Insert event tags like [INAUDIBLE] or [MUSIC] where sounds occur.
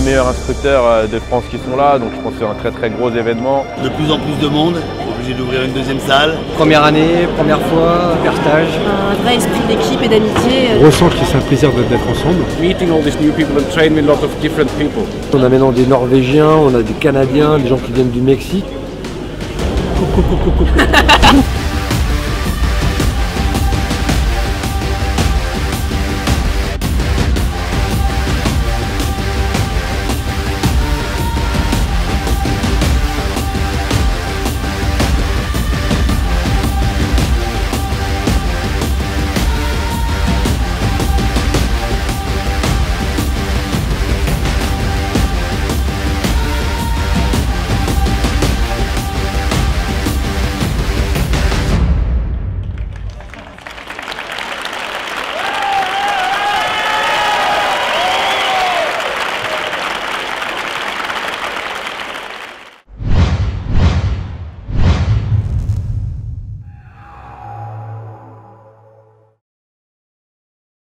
meilleurs instructeurs euh, de France qui sont là, donc je pense que c'est un très très gros événement. De plus en plus de monde, obligé d'ouvrir une deuxième salle. Première année, première fois, faire stage. Un vrai esprit d'équipe et d'amitié. Euh. On ressent que c'est un plaisir d'être ensemble. Meeting all these new people and train with a of different people. On a maintenant des Norvégiens, on a des Canadiens, des gens qui viennent du Mexique. [LAUGHS]